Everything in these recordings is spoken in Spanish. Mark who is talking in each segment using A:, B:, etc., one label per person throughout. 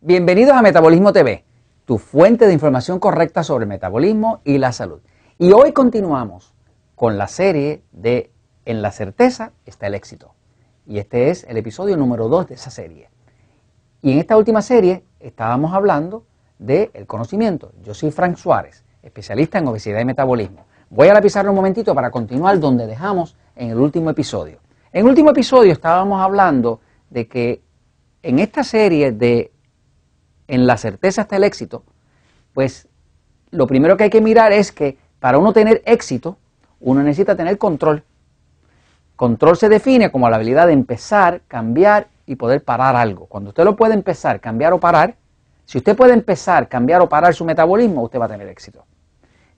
A: Bienvenidos a Metabolismo TV, tu fuente de información correcta sobre metabolismo y la salud. Y hoy continuamos con la serie de En la certeza está el éxito. Y este es el episodio número 2 de esa serie. Y en esta última serie estábamos hablando del conocimiento. Yo soy Frank Suárez, especialista en obesidad y metabolismo. Voy a la un momentito para continuar donde dejamos en el último episodio. En el último episodio estábamos hablando de que en esta serie de en la certeza está el éxito, pues lo primero que hay que mirar es que para uno tener éxito, uno necesita tener control. Control se define como la habilidad de empezar, cambiar y poder parar algo. Cuando usted lo puede empezar, cambiar o parar, si usted puede empezar, cambiar o parar su metabolismo, usted va a tener éxito.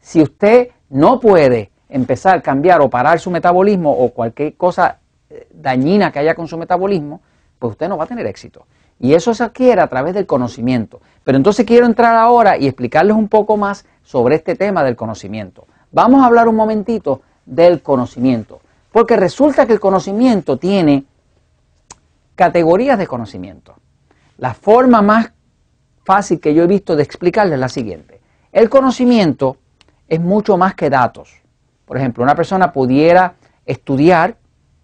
A: Si usted no puede empezar, cambiar o parar su metabolismo o cualquier cosa eh, dañina que haya con su metabolismo, pues usted no va a tener éxito. Y eso se adquiere a través del conocimiento. Pero entonces quiero entrar ahora y explicarles un poco más sobre este tema del conocimiento. Vamos a hablar un momentito del conocimiento, porque resulta que el conocimiento tiene categorías de conocimiento. La forma más fácil que yo he visto de explicarles es la siguiente. El conocimiento es mucho más que datos. Por ejemplo, una persona pudiera estudiar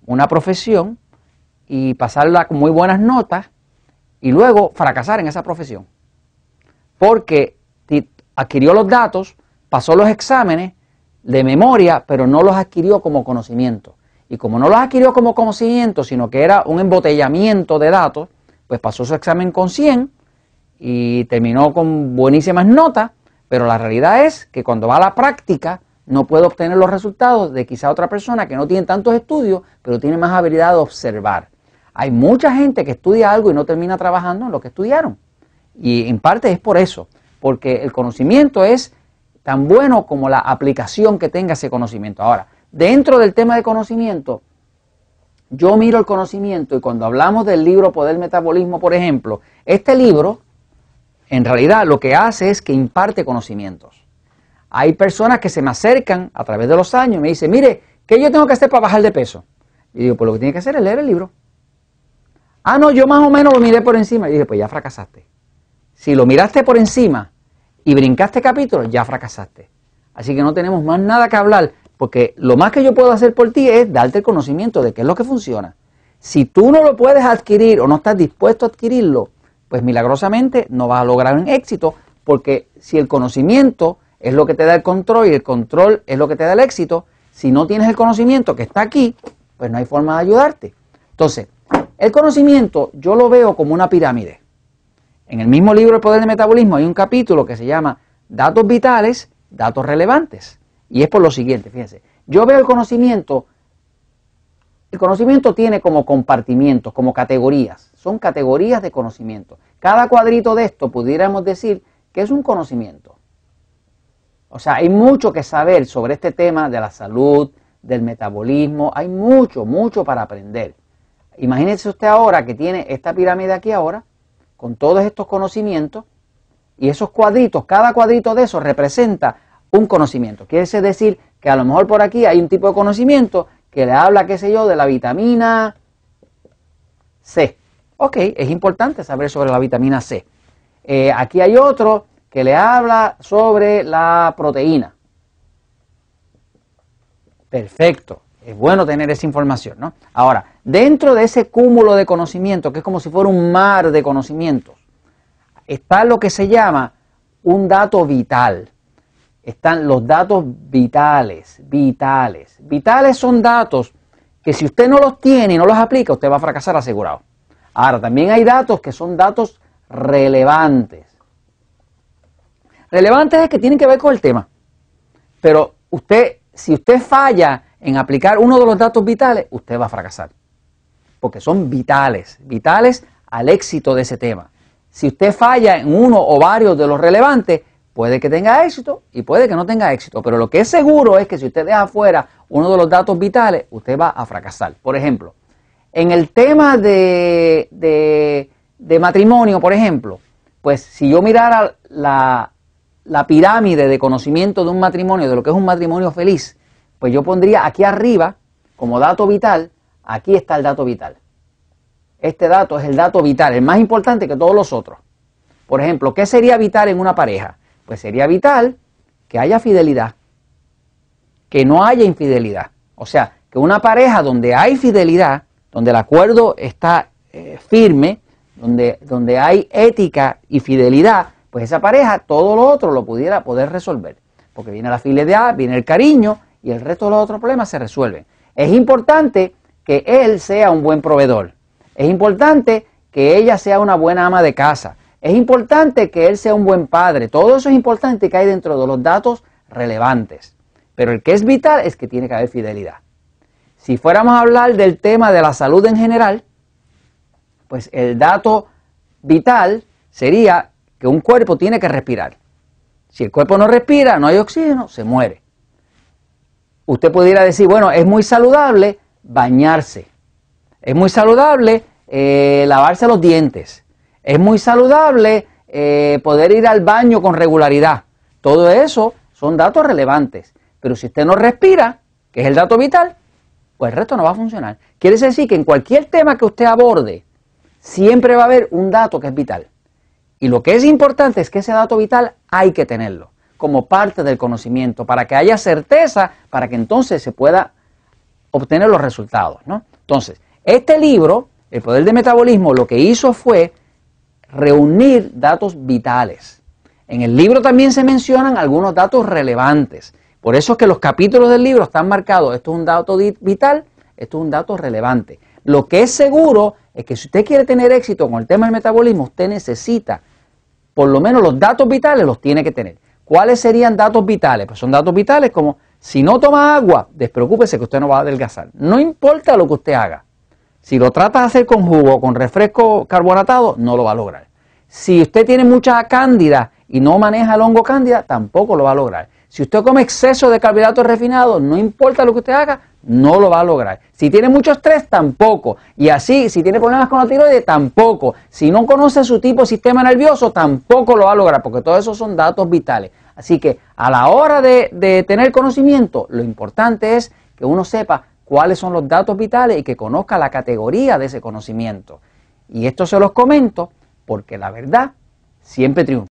A: una profesión y pasarla con muy buenas notas y luego fracasar en esa profesión. Porque adquirió los datos, pasó los exámenes de memoria, pero no los adquirió como conocimiento. Y como no los adquirió como conocimiento, sino que era un embotellamiento de datos, pues pasó su examen con 100 y terminó con buenísimas notas, pero la realidad es que cuando va a la práctica no puede obtener los resultados de quizá otra persona que no tiene tantos estudios, pero tiene más habilidad de observar. Hay mucha gente que estudia algo y no termina trabajando en lo que estudiaron. Y en parte es por eso, porque el conocimiento es tan bueno como la aplicación que tenga ese conocimiento. Ahora, dentro del tema de conocimiento, yo miro el conocimiento y cuando hablamos del libro Poder Metabolismo, por ejemplo, este libro en realidad lo que hace es que imparte conocimientos. Hay personas que se me acercan a través de los años y me dicen, mire, ¿qué yo tengo que hacer para bajar de peso? Y digo, pues lo que tiene que hacer es leer el libro. Ah, no, yo más o menos lo miré por encima. Y dije, pues ya fracasaste. Si lo miraste por encima y brincaste capítulo, ya fracasaste. Así que no tenemos más nada que hablar, porque lo más que yo puedo hacer por ti es darte el conocimiento de qué es lo que funciona. Si tú no lo puedes adquirir o no estás dispuesto a adquirirlo, pues milagrosamente no vas a lograr un éxito, porque si el conocimiento es lo que te da el control y el control es lo que te da el éxito, si no tienes el conocimiento que está aquí, pues no hay forma de ayudarte. Entonces, el conocimiento yo lo veo como una pirámide. En el mismo libro El Poder del Metabolismo hay un capítulo que se llama Datos Vitales, Datos Relevantes. Y es por lo siguiente, fíjense. Yo veo el conocimiento, el conocimiento tiene como compartimientos, como categorías. Son categorías de conocimiento. Cada cuadrito de esto pudiéramos decir que es un conocimiento. O sea, hay mucho que saber sobre este tema de la salud, del metabolismo. Hay mucho, mucho para aprender. Imagínese usted ahora que tiene esta pirámide aquí ahora, con todos estos conocimientos, y esos cuadritos, cada cuadrito de esos representa un conocimiento. Quiere decir que a lo mejor por aquí hay un tipo de conocimiento que le habla, qué sé yo, de la vitamina C. Ok, es importante saber sobre la vitamina C. Eh, aquí hay otro que le habla sobre la proteína. Perfecto. Es bueno tener esa información, ¿no? Ahora, dentro de ese cúmulo de conocimiento, que es como si fuera un mar de conocimientos, está lo que se llama un dato vital. Están los datos vitales, vitales. Vitales son datos que si usted no los tiene y no los aplica, usted va a fracasar asegurado. Ahora, también hay datos que son datos relevantes. Relevantes es que tienen que ver con el tema. Pero usted, si usted falla en aplicar uno de los datos vitales, usted va a fracasar. Porque son vitales, vitales al éxito de ese tema. Si usted falla en uno o varios de los relevantes, puede que tenga éxito y puede que no tenga éxito. Pero lo que es seguro es que si usted deja fuera uno de los datos vitales, usted va a fracasar. Por ejemplo, en el tema de, de, matrimonio, por ejemplo, pues si yo mirara la, la pirámide de conocimiento de un matrimonio, de lo que es un matrimonio feliz, pues yo pondría aquí arriba, como dato vital, aquí está el dato vital. Este dato es el dato vital, el más importante que todos los otros. Por ejemplo, ¿qué sería vital en una pareja? Pues sería vital que haya fidelidad, que no haya infidelidad. O sea, que una pareja donde hay fidelidad, donde el acuerdo está eh, firme, donde, donde hay ética y fidelidad, pues esa pareja todo lo otro lo pudiera poder resolver. Porque viene la fidelidad, viene el cariño y el resto de los otros problemas se resuelven. Es importante que él sea un buen proveedor. Es importante que ella sea una buena ama de casa. Es importante que él sea un buen padre. Todo eso es importante que hay dentro de los datos relevantes. Pero el que es vital es que tiene que haber fidelidad. Si fuéramos a hablar del tema de la salud en general, pues el dato vital sería que un cuerpo tiene que respirar. Si el cuerpo no respira, no hay oxígeno, se muere. Usted pudiera decir, bueno, es muy saludable bañarse. Es muy saludable eh, lavarse los dientes. Es muy saludable eh, poder ir al baño con regularidad. Todo eso son datos relevantes. Pero si usted no respira, que es el dato vital, pues el resto no va a funcionar. Quiere decir que en cualquier tema que usted aborde, siempre va a haber un dato que es vital. Y lo que es importante es que ese dato vital hay que tenerlo como parte del conocimiento, para que haya certeza, para que entonces se pueda obtener los resultados. ¿no? Entonces, este libro, El Poder del Metabolismo, lo que hizo fue reunir datos vitales. En el libro también se mencionan algunos datos relevantes. Por eso es que los capítulos del libro están marcados, esto es un dato vital, esto es un dato relevante. Lo que es seguro es que si usted quiere tener éxito con el tema del metabolismo, usted necesita, por lo menos los datos vitales los tiene que tener. ¿Cuáles serían datos vitales? Pues son datos vitales como si no toma agua, despreocúpese que usted no va a adelgazar. No importa lo que usted haga. Si lo trata de hacer con jugo o con refresco carbonatado, no lo va a lograr. Si usted tiene mucha cándida y no maneja el hongo cándida, tampoco lo va a lograr. Si usted come exceso de carbohidratos refinados, no importa lo que usted haga, no lo va a lograr. Si tiene mucho estrés, tampoco. Y así, si tiene problemas con la tiroides, tampoco. Si no conoce su tipo de sistema nervioso, tampoco lo va a lograr, porque todos esos son datos vitales. Así que a la hora de, de tener conocimiento, lo importante es que uno sepa cuáles son los datos vitales y que conozca la categoría de ese conocimiento. Y esto se los comento porque la verdad siempre triunfa.